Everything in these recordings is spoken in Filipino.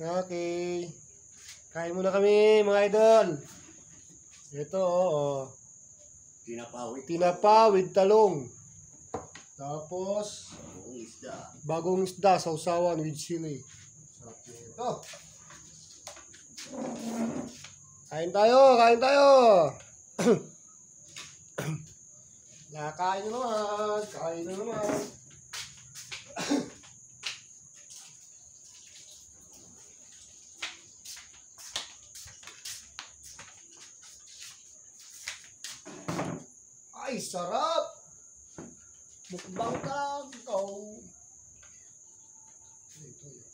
Okay. Kain muna kami, mga idol. Ito, oo. Oh, Tinapawit. Tinapa with talong. Tapos, Buong isda. bagong isda, sausawan with chili. Sarap nito. Kain tayo, kain tayo. Nakakain na naman, kain na naman. Sarap! Mukbang ka, ikaw. Ito yun.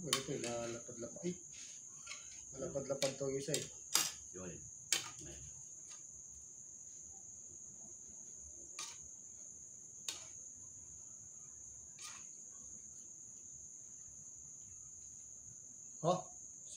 Ito, ito yung lalapad-lapad. Ay, malapad-lapad to yung isa eh. Yun.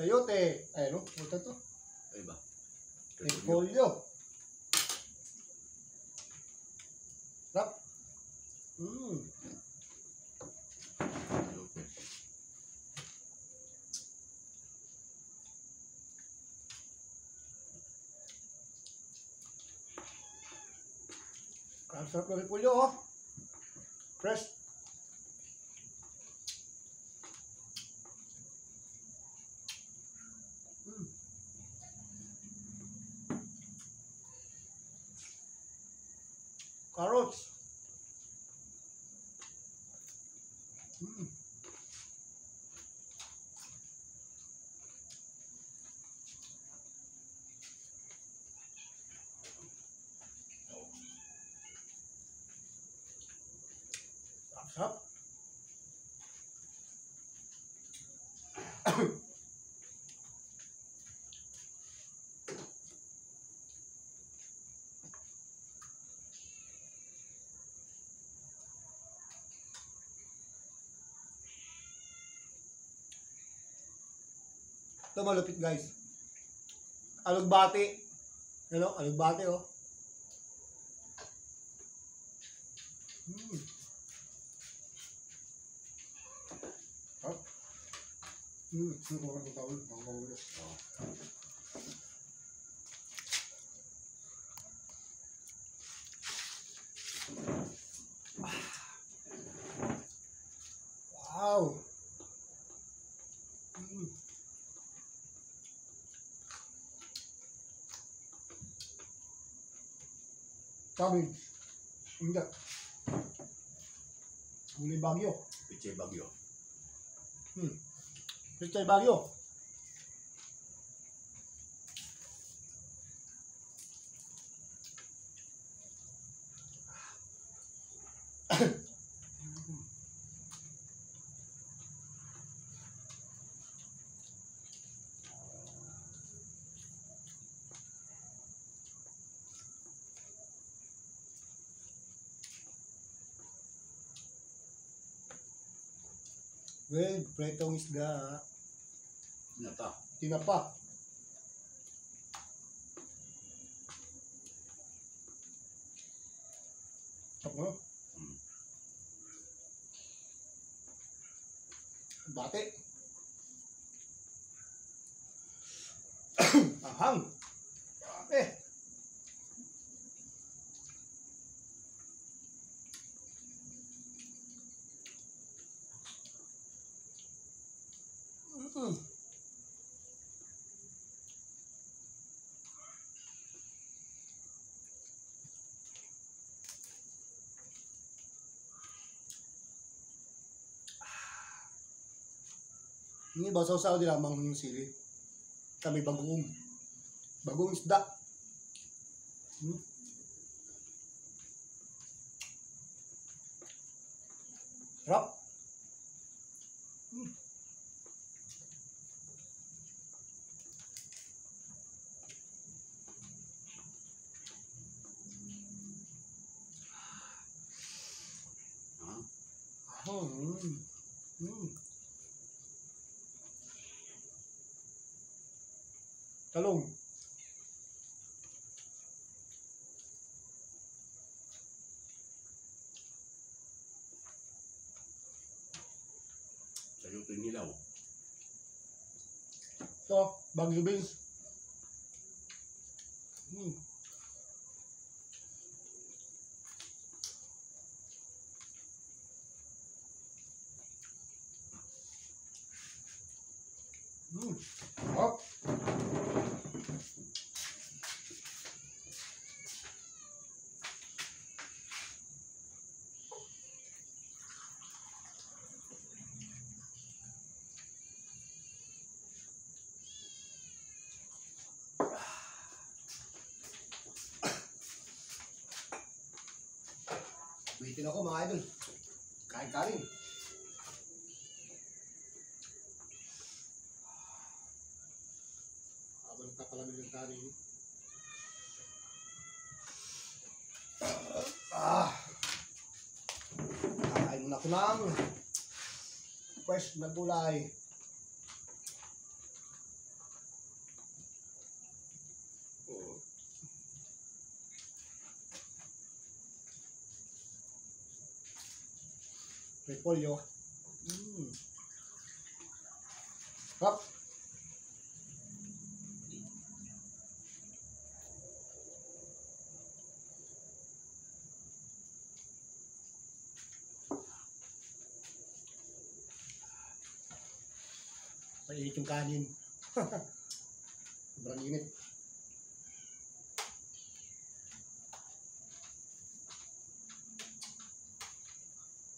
Sayote. Ay, ano? Ito to. Ay ba? Repolyo. Rap. Mm. Ang sarap ng repolyo, oh. Fresh. Mm. Carrots. Mm. Sarap. Ito malupit guys. Alugbati. Ano? Alugbati oh. Mm. Sarap. Mm. Ang kurang ng tawal. Ang magulis. Wow. Mm. Cabbage. Hindi. Huli bagyo. Piche bagyo. Hmm. Pichay bagyo. Well, pretong isda. Nata. Tinapa. Ako. Mm. Bate. Ahang. Grabe. Ini basaw sa di lamang yung sili. Kami bagong bagong isda. Hmm? Sarap. Hmm. Ha? Hmm. Hmm. Talong. Sayo ito nilaw. Ito, Bagyo Beans. Hmm. Hmm. Up. Bitin ako mga idol. Kain kanin. Habang nagpapalamig ng kanin. Ah! Kain muna ako ng fresh na gulay. Repolyo. Mm. Hop. Mainit yung kanin. Sobrang init.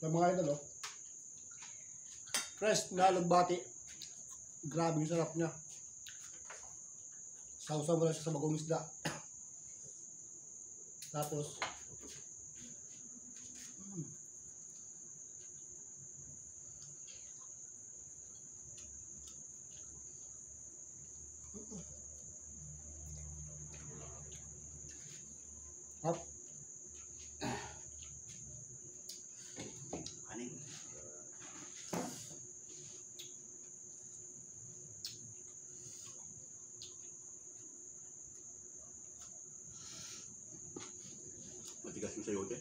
Yung mga idol, oh. Fresh na lugbati. Grabe yung sarap niya. Sausaw mo lang siya sa bagong isda. Tapos, mm, hop. Kanin. Matigas yung sayote.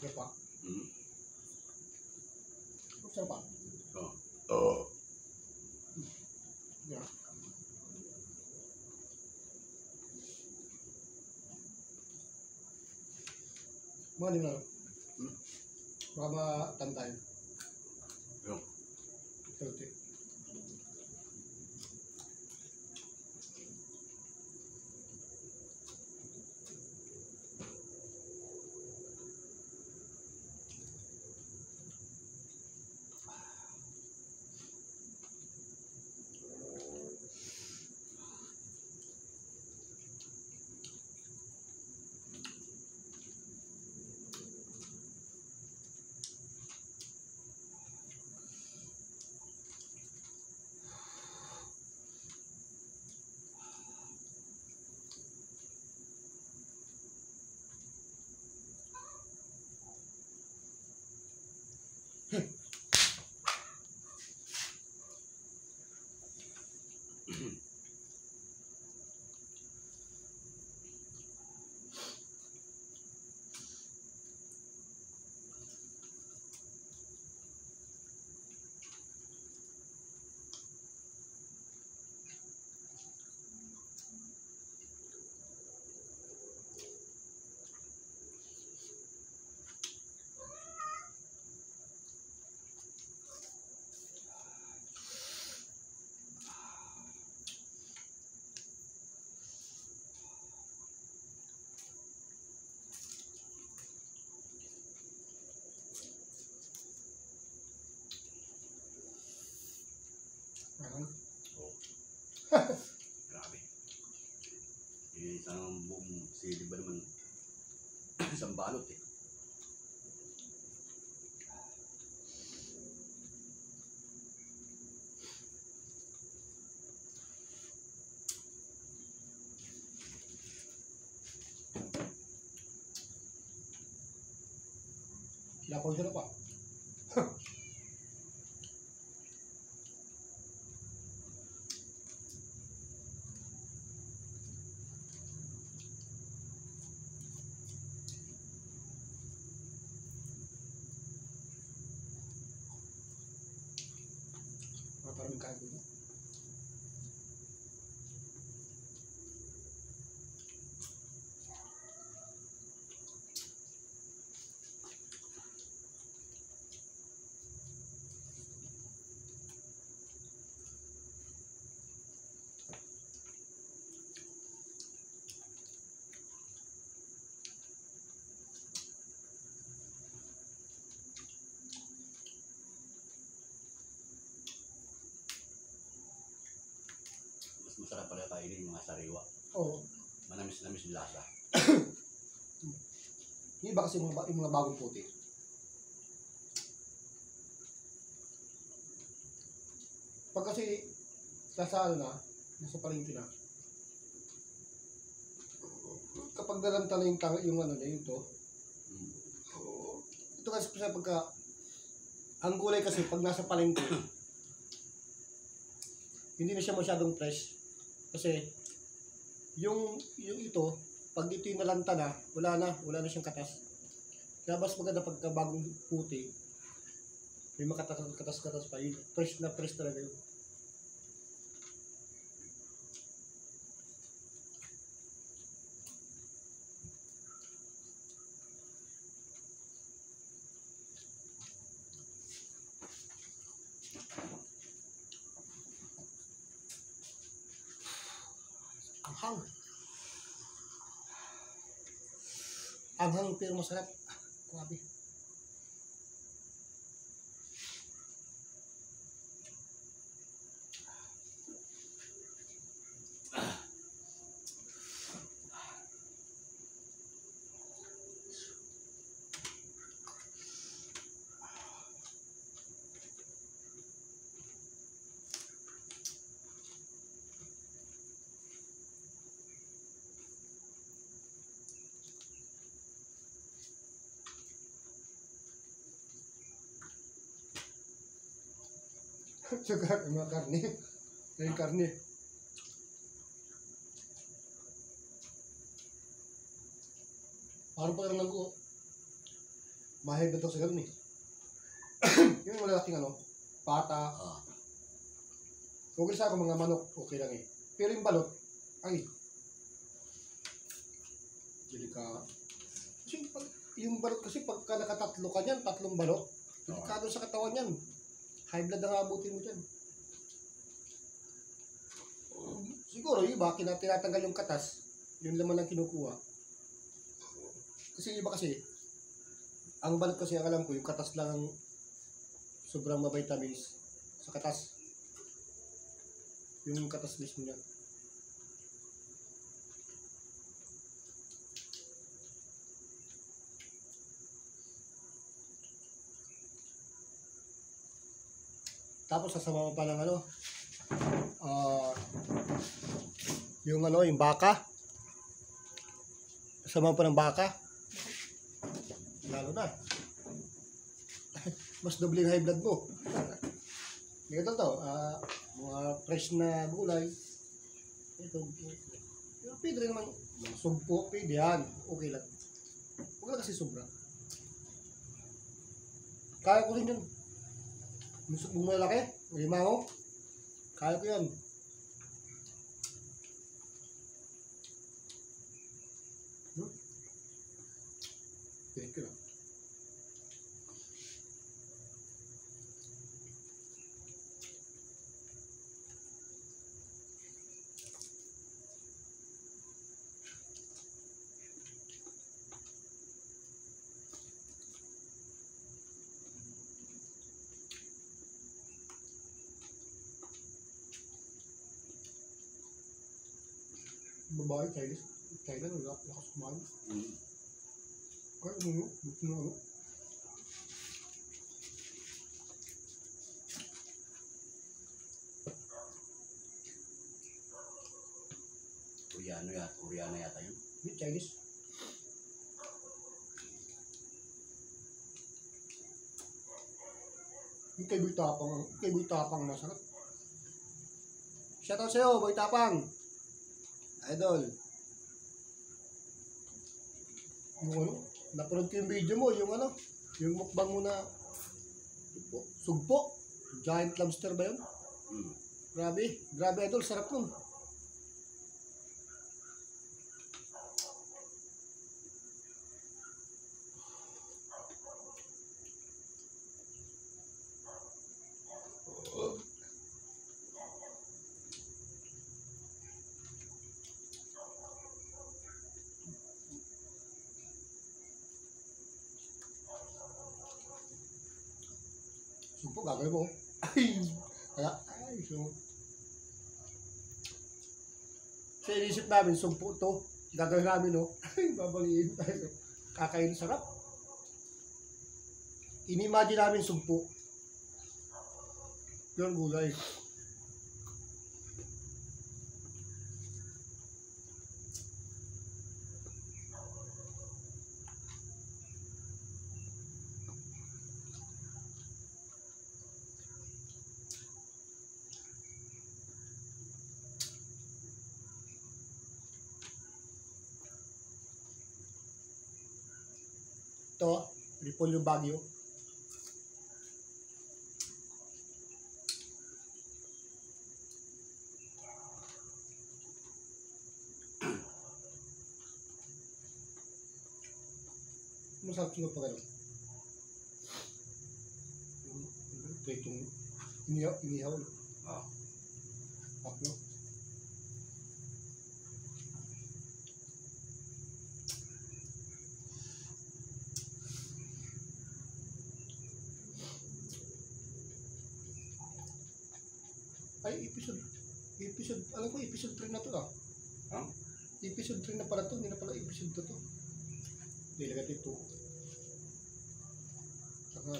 Yan pa. Hmm. Sarap pa. Oo. Oo. Yan. Mga lang. Hmm. Baka matantay. Yung. Salty. Grabe. Eh, isang buong sili ba naman? isang balot eh. Lapaw siya na pa. kainin yung mga sariwa. Oo. Manamis-namis yung lasa. Yung iba kasi yung mga, yung mga bagong puti. Pag kasi nasa ano na, nasa palengke na, kapag nalanta na yung, tang- yung ano na yun to, Mm. ito kasi sa pagka, ang gulay kasi pag nasa palengke, hindi na siya masyadong fresh. Kasi, yung, yung ito, pag ito yung nalanta na, wala na, wala na siyang katas. Kaya mas maganda pagka bagong puti, may makatas-katas pa yun. Fresh na fresh talaga yun. Anghang pero masarap. Grabe. Saka yung mga karne. Yung karne. Parang lang ko, na to sa ganun eh. yung malalaking ano, pata, Ah, okay sa ako mga manok, okay lang eh. Pero yung balot, ay, delika. Kasi pag, yung balot kasi pagka nakatatlo ka niyan, tatlong balot, delikado sa katawan yan. High blood ang abutin mo dyan. Siguro yung iba, tinatanggal yung katas, yun laman lang kinukuha. Kasi iba kasi, ang balot kasi ang alam ko, yung katas lang ang sobrang mabitamins sa katas. Yung katas mismo niya. Tapos sasama mo pa ng ano, ah, yung ano, yung baka. Sasama mo pa ng baka. Lalo na. Mas doble high blood mo. Ito to, ah, mga fresh na gulay. Ito, pero pwede rin naman, mga sugpo, pwede yan. Okay lang. Huwag lang kasi sobra. Kaya ko rin yun. Gusto mo malaki? Lima ko? Kaya ko yan. Hmm? Thank you lang. Babae, Chinese. China, wala. Lakas kumain. mm. Kaya ano, no? Buti na ano. Koreano yata, Koreano yata yun. Hindi, Chinese. Yung kay Boy Tapang, kay Boy Tapang masarap. Shoutout sa'yo, Boy Tapang. Idol. Yung ano, napanood ko yung video mo, yung ano, yung mukbang mo na sugpo. sugpo. Giant lobster ba yun? Mm. Grabe, grabe idol, sarap nun. Sugpo, gagawin mo. Ay! Kaya, ay, so. Sa inisip namin, sumpo to. Gagawin namin, no? Babaliin tayo. Kakain sarap. Inimagine namin sumpo. Yun, gulay. Ito, Repolyo Baguio. Masarap siguro pa ganun. Ito itong inihaw, inihaw. Ah. Up, Ay, episode. Episode, alam ko episode 3 na to ah. Ha? Episode 3 na pala to, hindi na pala episode 2 to. Hindi, negative 2. Saka,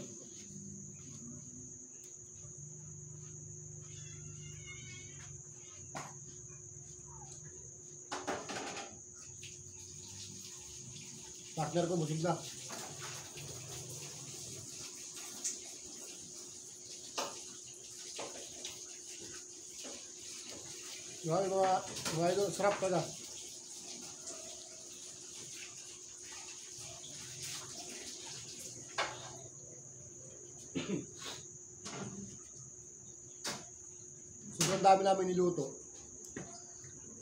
partner ko, busig na. Mga mga mga idol, sarap ka na. Sobrang dami namin niluto.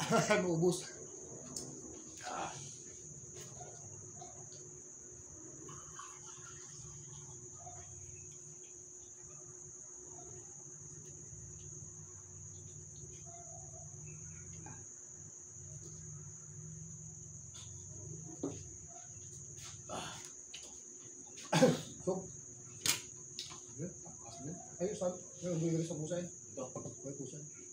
Maubos. Saan? Ayun, bumili sa pusay. Ito. May pusay.